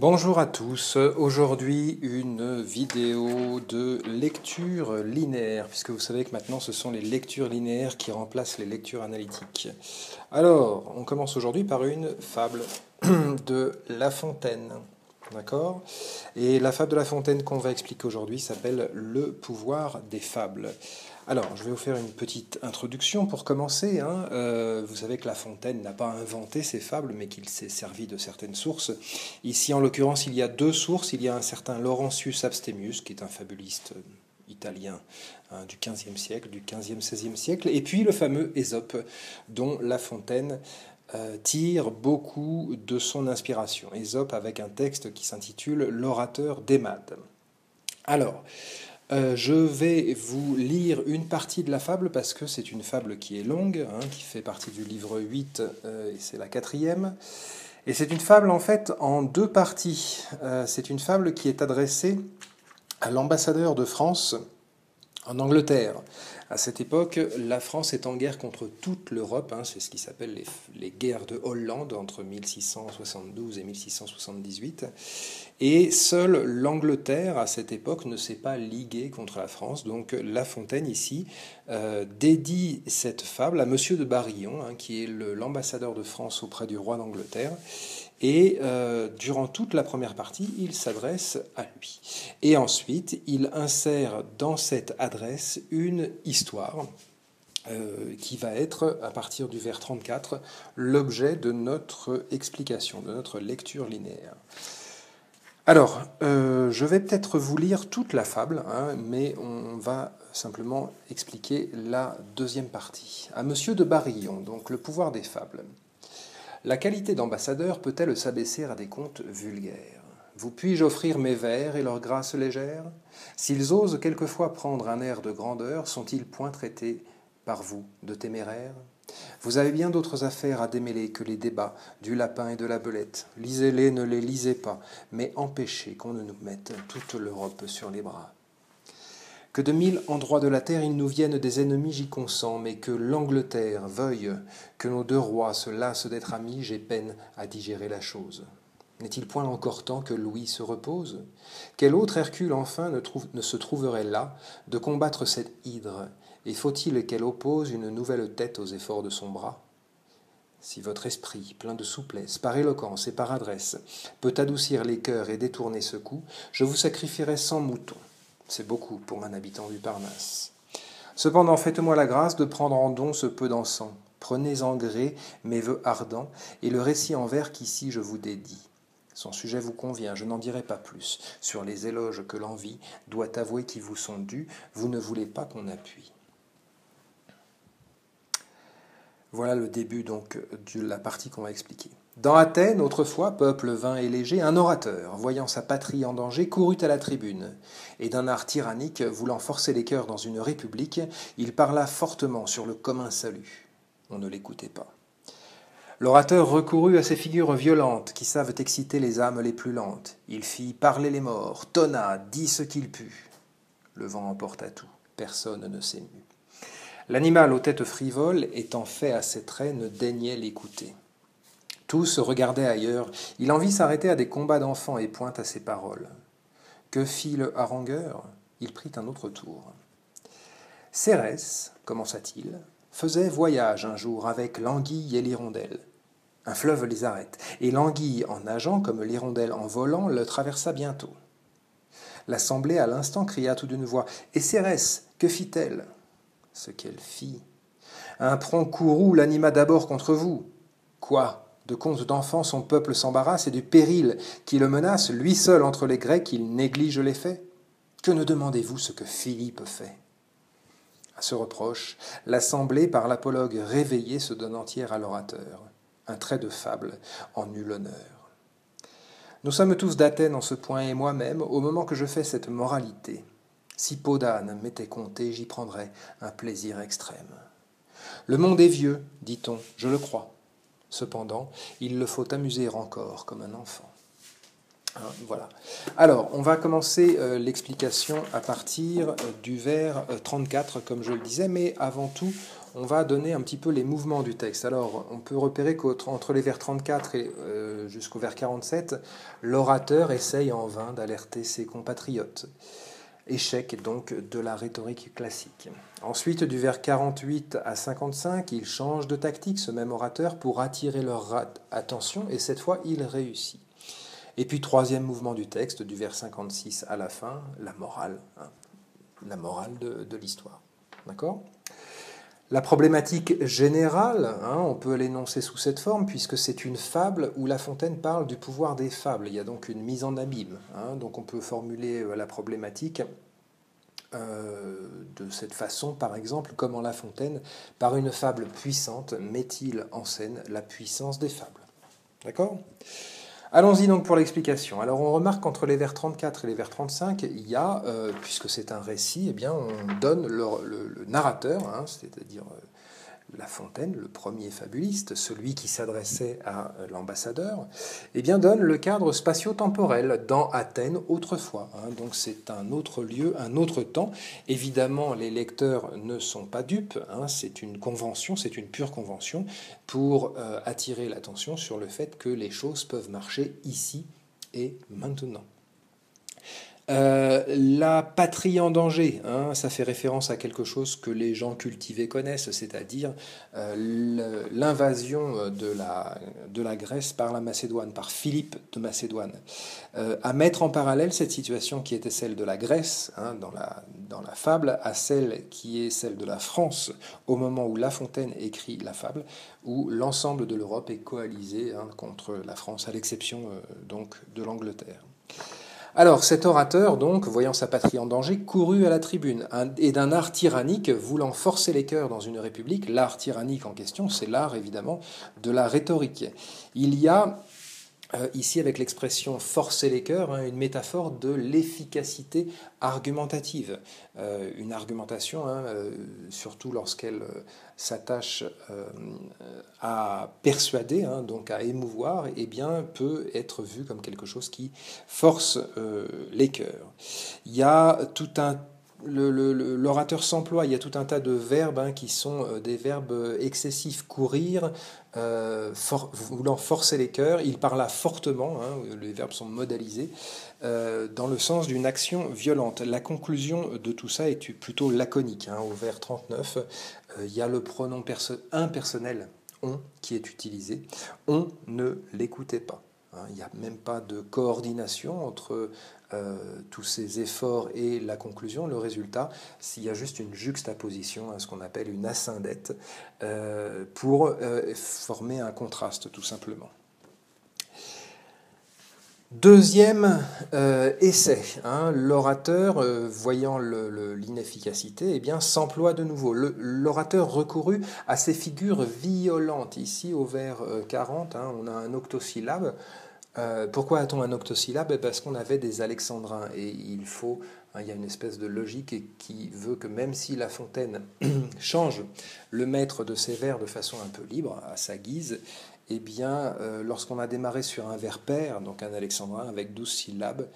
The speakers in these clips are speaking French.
Bonjour à tous. Aujourd'hui, une vidéo de lecture linéaire, puisque vous savez que maintenant ce sont les lectures linéaires qui remplacent les lectures analytiques. Alors, on commence aujourd'hui par une fable de La Fontaine. D'accord Et la fable de La Fontaine qu'on va expliquer aujourd'hui s'appelle Le pouvoir des fables. Alors, je vais vous faire une petite introduction pour commencer. Hein. Euh, vous savez que La Fontaine n'a pas inventé ces fables, mais qu'il s'est servi de certaines sources. Ici, en l'occurrence, il y a deux sources. Il y a un certain Laurentius Abstemius, qui est un fabuliste italien hein, du XVe siècle, du XVe, XVIe siècle, et puis le fameux Ésope, dont La Fontaine euh, tire beaucoup de son inspiration. Ésope avec un texte qui s'intitule L'orateur d'Émade. Alors, euh, je vais vous lire une partie de la fable parce que c'est une fable qui est longue, hein, qui fait partie du livre 8 euh, et c'est la quatrième. Et c'est une fable en fait en deux parties. Euh, c'est une fable qui est adressée à l'ambassadeur de France en Angleterre. À cette époque, la France est en guerre contre toute l'Europe. Hein, c'est ce qui s'appelle les, guerres de Hollande entre 1672 et 1678. Et seule l'Angleterre, à cette époque, ne s'est pas liguée contre la France. Donc La Fontaine, ici, euh, dédie cette fable à Monsieur de Barillon, hein, qui est l'ambassadeur de France auprès du roi d'Angleterre. Et euh, durant toute la première partie, il s'adresse à lui. Et ensuite, il insère dans cette adresse une histoire euh, qui va être, à partir du vers 34, l'objet de notre explication, de notre lecture linéaire. Alors, euh, je vais peut-être vous lire toute la fable, hein, mais on va simplement expliquer la deuxième partie. À Monsieur de Barillon, donc le pouvoir des fables. La qualité d'ambassadeur peut-elle s'abaisser à des contes vulgaires? Vous puis-je offrir mes vers et leur grâce légère S'ils osent quelquefois prendre un air de grandeur, sont-ils point traités par vous de téméraires? Vous avez bien d'autres affaires à démêler que les débats du lapin et de la belette. Lisez-les, ne les lisez pas, mais empêchez qu'on ne nous mette toute l'Europe sur les bras. Que de mille endroits de la terre il nous vienne des ennemis, j'y consens, mais que l'Angleterre veuille que nos deux rois se lassent d'être amis, j'ai peine à digérer la chose. N'est-il point encore temps que Louis se repose? Quel autre Hercule enfin ne, ne se trouverait là de combattre cette hydre? Et faut-il qu'elle oppose une nouvelle tête aux efforts de son bras? Si votre esprit, plein de souplesse, par éloquence et par adresse, peut adoucir les cœurs et détourner ce coup, je vous sacrifierai cent moutons c'est beaucoup pour un habitant du Parnasse. Cependant, faites-moi la grâce de prendre en don ce peu d'encens. Prenez en gré mes vœux ardents et le récit en vers qu'ici je vous dédie. Son sujet vous convient, je n'en dirai pas plus. Sur les éloges que l'envie doit avouer qui vous sont dus, vous ne voulez pas qu'on appuie. Voilà le début donc de la partie qu'on va expliquer. Dans Athènes, autrefois, peuple vain et léger, un orateur, voyant sa patrie en danger, courut à la tribune, et d'un art tyrannique, voulant forcer les cœurs dans une république, il parla fortement sur le commun salut. On ne l'écoutait pas. L'orateur recourut à ces figures violentes qui savent exciter les âmes les plus lentes. Il fit parler les morts, tonna, dit ce qu'il put. Le vent emporta tout, personne ne s'émut. L'animal aux têtes frivoles, étant fait à ses traits, ne daignait l'écouter. Tous regardaient ailleurs. Il en vit s'arrêter à des combats d'enfants et pointe à ses paroles. Que fit le harangueur Il prit un autre tour. Cérès, commença-t-il, faisait voyage un jour avec l'anguille et l'hirondelle. Un fleuve les arrête, et l'anguille, en nageant comme l'hirondelle en volant, le traversa bientôt. L'assemblée à l'instant cria tout d'une voix Et Cérès, que fit-elle? Ce qu'elle fit. Un prompt courroux l'anima d'abord contre vous. Quoi? De contes d'enfants, son peuple s'embarrasse et du péril qui le menace, lui seul entre les Grecs, il néglige les faits. Que ne demandez-vous ce que Philippe fait? À ce reproche, l'assemblée, par l'apologue réveillé, se donne entière à l'orateur. Un trait de fable en eut l'honneur. Nous sommes tous d'Athènes en ce point, et moi-même, au moment que je fais cette moralité. Si Podane m'était compté, j'y prendrais un plaisir extrême. Le monde est vieux, dit-on, je le crois. Cependant, il le faut amuser encore comme un enfant. Hein, voilà. Alors, on va commencer euh, l'explication à partir euh, du vers 34, euh, comme je le disais, mais avant tout, on va donner un petit peu les mouvements du texte. Alors, on peut repérer qu'entre les vers 34 et jusqu'au vers 47, l'orateur essaye en vain d'alerter ses compatriotes. Échec donc de la rhétorique classique. Ensuite, du vers 48 à 55, il change de tactique, ce même orateur, pour attirer leur attention, et cette fois, il réussit. Et puis, troisième mouvement du texte, du vers 56 à la fin, la morale, hein, la morale de, l'histoire. D'accord? La problématique générale, hein, on peut l'énoncer sous cette forme, puisque c'est une fable où La Fontaine parle du pouvoir des fables. Il y a donc une mise en abîme. Hein. donc on peut formuler euh, la problématique euh, de cette façon, par exemple, comment La Fontaine, par une fable puissante, met-il en scène la puissance des fables. D'accord? Allons-y donc pour l'explication. Alors on remarque qu'entre les vers 34 et les vers 35, il y a, euh, puisque c'est un récit, eh bien on donne le, narrateur, hein, c'est-à-dire euh, la Fontaine, le premier fabuliste, celui qui s'adressait à l'ambassadeur, eh bien donne le cadre spatio-temporel dans Athènes autrefois. Hein. donc c'est un autre lieu, un autre temps. Évidemment, les lecteurs ne sont pas dupes. Hein. c'est une convention, c'est une pure convention pour euh, attirer l'attention sur le fait que les choses peuvent marcher ici et maintenant. Euh, la patrie en danger, hein, ça fait référence à quelque chose que les gens cultivés connaissent, c'est-à-dire euh, l'invasion de la, de la Grèce par la Macédoine, par Philippe de Macédoine. Euh, à mettre en parallèle cette situation qui était celle de la Grèce hein, dans, la, fable à celle qui est celle de la France au moment où La Fontaine écrit la fable, où l'ensemble de l'Europe est coalisé hein, contre la France, à l'exception donc de l'Angleterre. Alors cet orateur, donc, voyant sa patrie en danger, courut à la tribune, et d'un art tyrannique voulant forcer les cœurs dans une république, l'art tyrannique en question, c'est l'art évidemment de la rhétorique. Il y a euh, ici avec l'expression forcer les cœurs, hein, une métaphore de l'efficacité argumentative. Euh, une argumentation, hein, euh, surtout lorsqu'elle s'attache à persuader, hein, donc à émouvoir, eh bien, peut être vue comme quelque chose qui force les cœurs. Il y a tout un l'orateur s'emploie, il y a tout un tas de verbes hein, qui sont euh, des verbes excessifs, courir, euh, voulant forcer les cœurs, il parla fortement, hein, les verbes sont modalisés, euh, dans le sens d'une action violente. La conclusion de tout ça est plutôt laconique. Hein, au vers 39, il y a le pronom impersonnel, on, qui est utilisé. On ne l'écoutait pas. Il n'y a même pas de coordination entre euh, tous ces efforts et la conclusion, le résultat, s'il y a juste une juxtaposition, à ce qu'on appelle une ascendette, euh, pour euh, former un contraste tout simplement. Deuxième essai, hein, l'orateur, voyant l'inefficacité, eh bien s'emploie de nouveau. L'orateur recourut à ces figures violentes. Ici, au vers 40, hein, on a un octosyllabe. Euh, pourquoi a-t-on un octosyllabe? Eh, Parce qu'on avait des alexandrins et il faut, hein, il y a une espèce de logique qui veut que même si La Fontaine change le maître de ses vers de façon un peu libre, à sa guise, eh bien, euh, lorsqu'on a démarré sur un vers pair, donc un alexandrin avec 12 syllabes,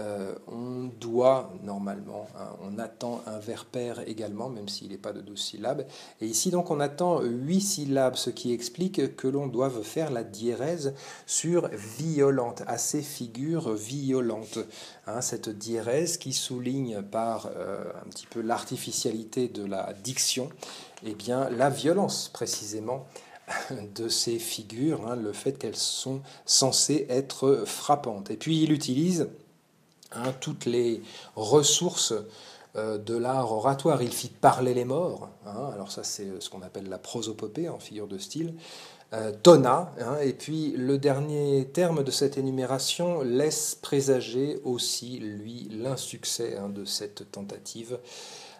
euh, on doit normalement, hein, on attend un vers pair également, même s'il n'est pas de 12 syllabes. Et ici, donc, on attend 8 syllabes, ce qui explique que l'on doive faire la diérèse sur violente, à ces figures violentes. Hein, cette diérèse qui souligne par euh, un petit peu l'artificialité de la diction, eh bien, la violence précisément de ces figures, hein, le fait qu'elles sont censées être frappantes. Et puis il utilise Hein, toutes les ressources euh, de l'art oratoire. Il fit parler les morts, hein. alors ça c'est ce qu'on appelle la prosopopée en figure de style, euh, hein. et puis le dernier terme de cette énumération laisse présager aussi, lui, l'insuccès de cette tentative,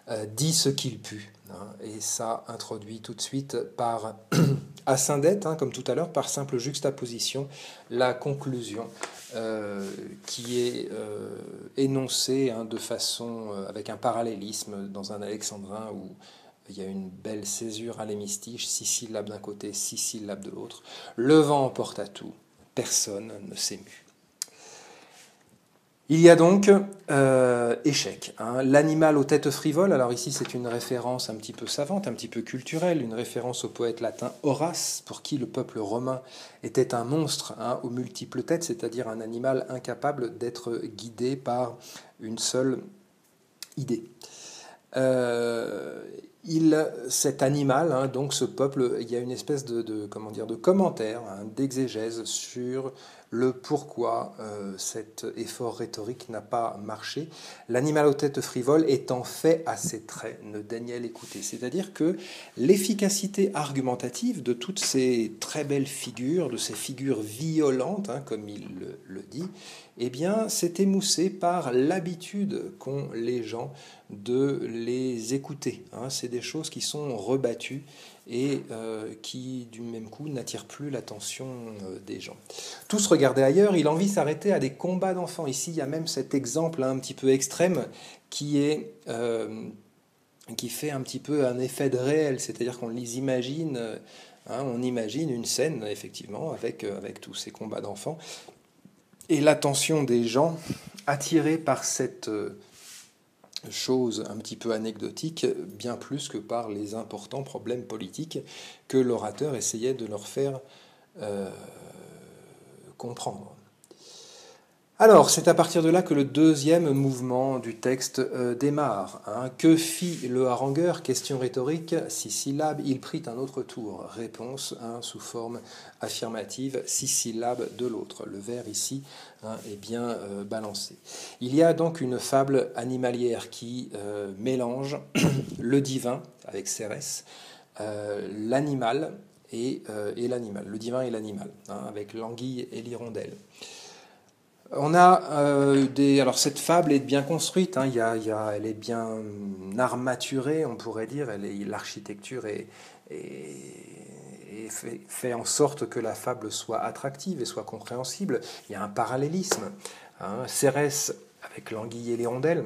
euh, dit ce qu'il put, et ça introduit tout de suite par ascendette, comme tout à l'heure, par simple juxtaposition, la conclusion euh, qui est euh, énoncé hein, de façon euh, avec un parallélisme dans un alexandrin où il y a une belle césure à l'hémistiche, six syllabes d'un côté, six syllabes de l'autre. Le vent emporte à tout, personne ne s'émut. Il y a donc euh, échec. Hein. L'animal aux têtes frivoles, alors ici c'est une référence un petit peu savante, un petit peu culturelle, une référence au poète latin Horace, pour qui le peuple romain était un monstre hein, aux multiples têtes, c'est-à-dire un animal incapable d'être guidé par une seule idée. Euh, il, cet animal, hein, donc ce peuple, il y a une espèce de, comment dire, de commentaire, d'exégèse sur le pourquoi euh, cet effort rhétorique n'a pas marché. L'animal aux têtes frivoles étant fait à ses traits, ne daignait l'écouter. C'est-à-dire que l'efficacité argumentative de toutes ces très belles figures, de ces figures violentes, hein, comme il le, dit, eh bien, s'est émoussée par l'habitude qu'ont les gens de les écouter. Hein. Des choses qui sont rebattues et euh, qui, du même coup, n'attire plus l'attention euh, des gens. Tous regardaient ailleurs, il a envie de s'arrêter à des combats d'enfants. Ici, il y a même cet exemple hein, un petit peu extrême qui est... Euh, qui fait un petit peu un effet de réel, c'est-à-dire qu'on les imagine, hein, on imagine une scène effectivement avec, avec tous ces combats d'enfants, et l'attention des gens attirés par cette, chose un petit peu anecdotique, bien plus que par les importants problèmes politiques que l'orateur essayait de leur faire euh, comprendre. Alors, c'est à partir de là que le deuxième mouvement du texte euh, démarre. Hein. Que fit le harangueur Question rhétorique, six syllabes, il prit un autre tour. Réponse hein, sous forme affirmative, six syllabes de l'autre. Le vers ici hein, est bien euh, balancé. Il y a donc une fable animalière qui euh, mélange le divin avec Cérès, l'animal et, et l'animal, le divin et l'animal, avec l'anguille et l'hirondelle. On a euh, des. Alors, cette fable est bien construite, hein. y a, elle est bien armaturée, on pourrait dire. L'architecture est, fait, en sorte que la fable soit attractive et soit compréhensible. Il y a un parallélisme. Hein. Cérès avec l'anguille et l'hirondelle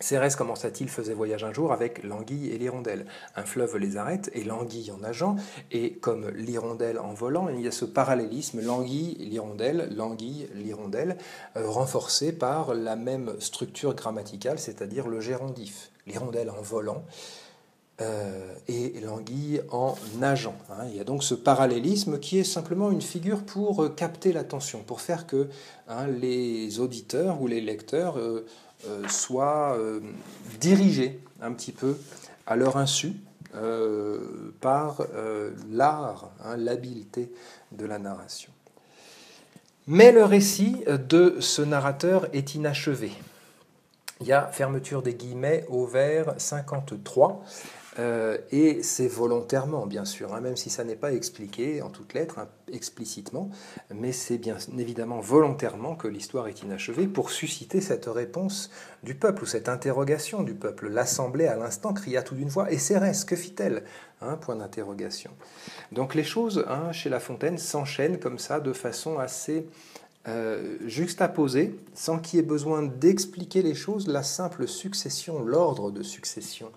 Cérès, comment ça-t-il, faisait voyage un jour avec l'anguille et l'hirondelle. Un fleuve les arrête et l'anguille en nageant, et comme l'hirondelle en volant, il y a ce parallélisme, l'anguille, l'hirondelle, l'anguille, l'hirondelle, euh, renforcé par la même structure grammaticale, c'est-à-dire le gérondif. L'hirondelle en volant euh, et l'anguille en nageant. Hein. Il y a donc ce parallélisme qui est simplement une figure pour euh, capter l'attention, pour faire que hein, les auditeurs ou les lecteurs soient euh, dirigés un petit peu à leur insu euh, par l'art, hein, l'habileté de la narration. Mais le récit de ce narrateur est inachevé. Il y a fermeture des guillemets au vers 53. Euh, et c'est volontairement, bien sûr, hein, même si ça n'est pas expliqué en toutes lettres, hein, explicitement, mais c'est bien évidemment volontairement que l'histoire est inachevée pour susciter cette réponse du peuple, ou cette interrogation du peuple. L'Assemblée, à l'instant, cria tout d'une voix, et Cérès, que fit-elle? Hein, Point d'interrogation. Donc les choses, chez La Fontaine, s'enchaînent comme ça, de façon assez euh, juxtaposée, sans qu'il y ait besoin d'expliquer les choses, la simple succession, l'ordre de succession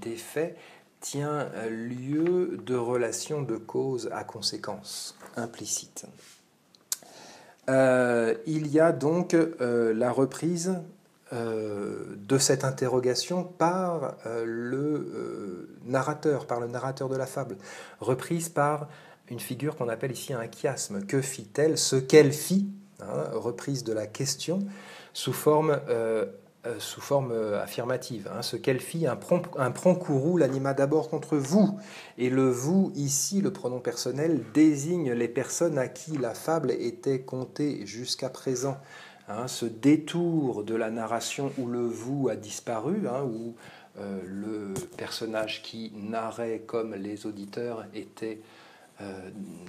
des faits tient lieu de relation de cause à conséquence implicite. Euh, il y a donc euh, la reprise de cette interrogation par le narrateur, par le narrateur de la fable, reprise par une figure qu'on appelle ici un chiasme. Que fit-elle? Ce qu'elle fit, hein, reprise de la question, sous forme euh, sous forme euh, affirmative. Hein. Ce qu'elle fit, un, prompt, courroux l'anima d'abord contre vous. Et le vous, ici, le pronom personnel, désigne les personnes à qui la fable était contée jusqu'à présent. Hein. ce détour de la narration où le vous a disparu, hein, où euh, le personnage qui narrait comme les auditeurs était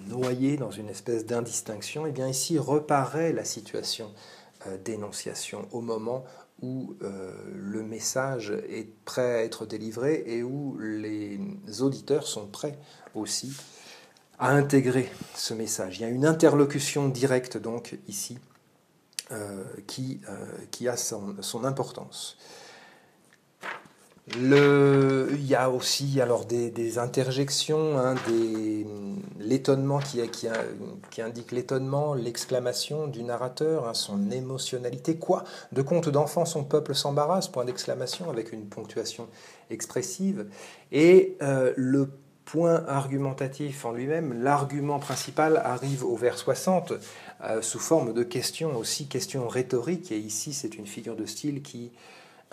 noyé dans une espèce d'indistinction, et eh bien ici reparaît la situation d'énonciation au moment où euh, le message est prêt à être délivré et où les auditeurs sont prêts aussi à intégrer ce message. Il y a une interlocution directe donc ici euh, qui, euh, qui a son, son, importance. Il y a aussi alors des, interjections, hein, l'étonnement qui, indique l'étonnement, l'exclamation du narrateur, hein, son émotionnalité. Quoi? De conte d'enfant, son peuple s'embarrasse, point d'exclamation, avec une ponctuation expressive. Et euh, le point argumentatif en lui-même, l'argument principal arrive au vers 60 euh, sous forme de question, aussi question rhétorique. Et ici, c'est une figure de style qui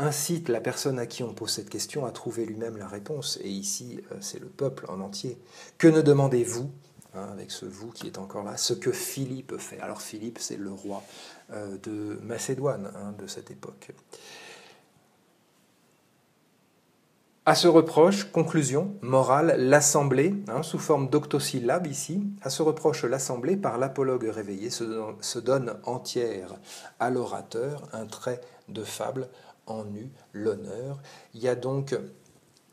incite la personne à qui on pose cette question à trouver lui-même la réponse. Et ici, euh, c'est le peuple en entier. Que ne demandez-vous, hein, avec ce vous qui est encore là, ce que Philippe fait? Alors Philippe, c'est le roi euh, de Macédoine hein, de cette époque. À ce reproche, conclusion, morale, l'Assemblée, hein, sous forme d'octosyllabe ici, à ce reproche, l'Assemblée, par l'apologue réveillé, se donne entière à l'orateur, un trait de fable en l'honneur. Il y a donc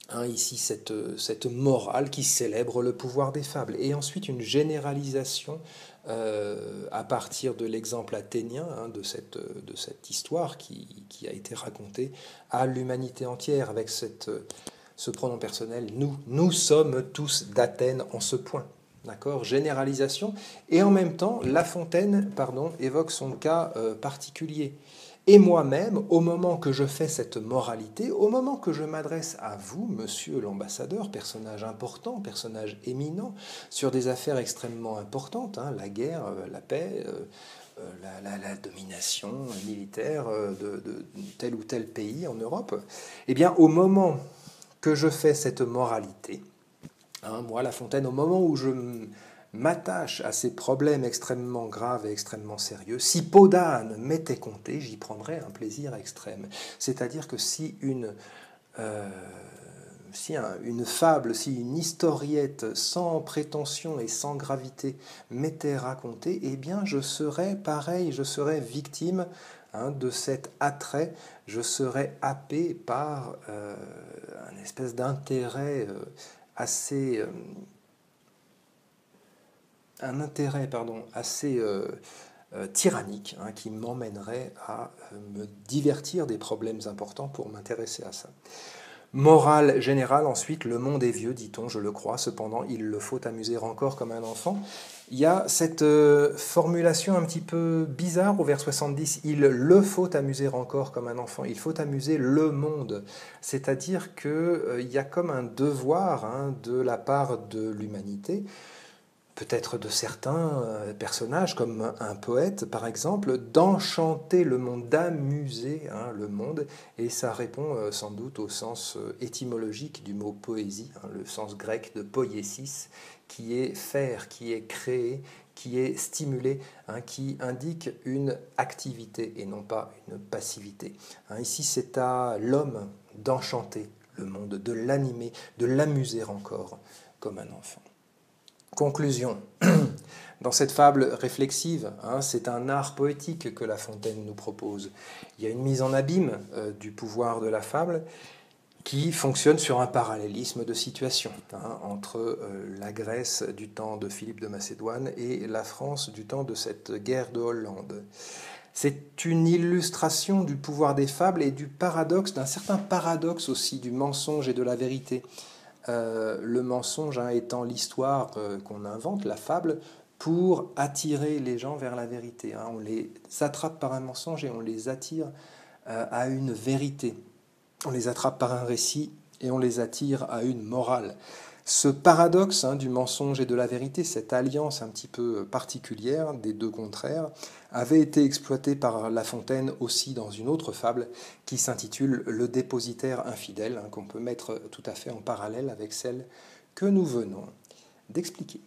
hein, ici cette, morale qui célèbre le pouvoir des fables. Et ensuite une généralisation euh, à partir de l'exemple athénien hein, de, cette, histoire qui, a été racontée à l'humanité entière avec ce pronom personnel nous. Nous sommes tous d'Athènes en ce point. D'accord? Généralisation. Et en même temps, La Fontaine pardon, évoque son cas euh, particulier. Et moi-même, au moment que je fais cette moralité, au moment que je m'adresse à vous, monsieur l'ambassadeur, personnage important, personnage éminent, sur des affaires extrêmement importantes, hein, la guerre, euh, la paix, euh, euh, la, domination militaire de, tel ou tel pays en Europe, eh bien, au moment que je fais cette moralité, hein, moi, La Fontaine, au moment où je m'attache à ces problèmes extrêmement graves et extrêmement sérieux, si Podane m'était compté, j'y prendrais un plaisir extrême. C'est-à-dire que si une, euh, si une fable, si une historiette sans prétention et sans gravité m'était racontée, eh bien je serais pareil, je serais victime hein, de cet attrait, je serais happé par euh, un espèce d'intérêt euh, assez un intérêt pardon, assez euh, euh, tyrannique hein, qui m'emmènerait à euh, me divertir des problèmes importants pour m'intéresser à ça. Morale générale, ensuite, le monde est vieux, dit-on, je le crois, cependant, il le faut amuser encore comme un enfant. Il y a cette formulation un petit peu bizarre au vers 70, il le faut amuser encore comme un enfant, il faut amuser le monde. C'est-à-dire qu'il y a comme un devoir hein, de la part de l'humanité peut-être de certains euh, personnages, comme un poète par exemple, d'enchanter le monde, d'amuser hein, le monde, et ça répond euh, sans doute au sens euh, étymologique du mot poésie, hein, le sens grec de poiesis, qui est faire, qui est créer, qui est stimuler, hein, qui indique une activité et non pas une passivité. ici, c'est à l'homme d'enchanter le monde, de l'animer, de l'amuser encore comme un enfant. Conclusion. Dans cette fable réflexive, hein, c'est un art poétique que La Fontaine nous propose. Il y a une mise en abîme euh, du pouvoir de la fable qui fonctionne sur un parallélisme de situation hein, entre euh, la Grèce du temps de Philippe de Macédoine et la France du temps de cette guerre de Hollande. C'est une illustration du pouvoir des fables et du paradoxe, d'un certain paradoxe aussi du mensonge et de la vérité. Euh, le mensonge hein, étant l'histoire euh, qu'on invente, la fable, pour attirer les gens vers la vérité. Hein. On les attrape par un mensonge et on les attire euh, à une vérité. On les attrape par un récit et on les attire à une morale. Ce paradoxe hein, du mensonge et de la vérité, cette alliance un petit peu particulière des deux contraires, avait été exploité par La Fontaine aussi dans une autre fable qui s'intitule Le dépositaire infidèle, hein, qu'on peut mettre tout à fait en parallèle avec celle que nous venons d'expliquer.